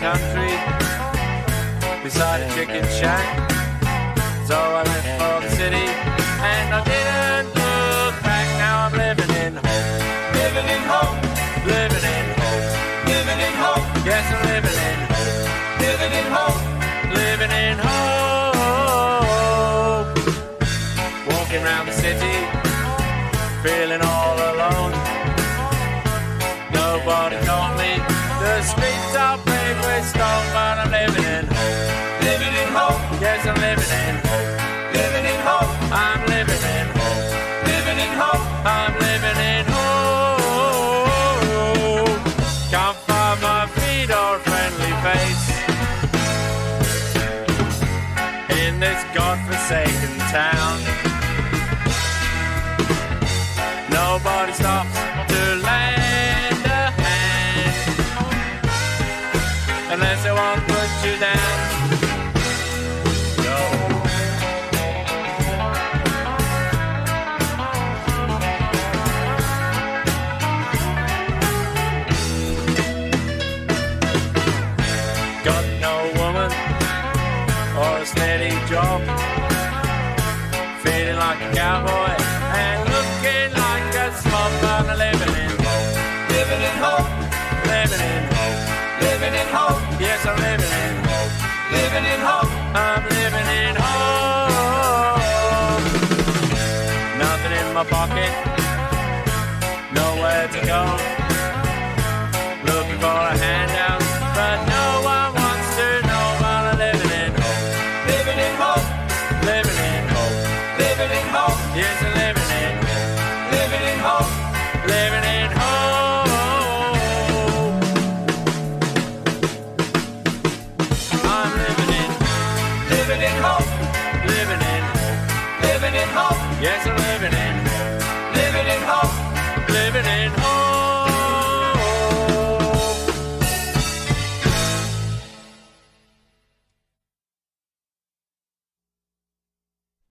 country beside a chicken shack. So I left for the city and I didn't look back. Now I'm living in hope, living in hope, living in hope, living in hope. Yes, I'm living in hope, living in hope, living in hope. Walking around the city, feeling all alone. Nobody told me the with stone, but I'm living in hope. Living in hope. Yes, I'm living in hope. Living in hope. I'm living in hope. Living in hope. I'm living in hope. Can't find my feet or friendly face in this godforsaken town. Nobody stops put you down. Got no woman or a steady job. Feeling like a cowboy Living in hope. I'm living in hope. Nothing in my pocket. Nowhere to go. Looking for a handout, but no one wants to know. But I'm living in hope. Living in hope. Living in hope. Living in hope. Yes, living in hope. Living in, living in hope. Yes,